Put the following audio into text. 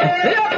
Yeah!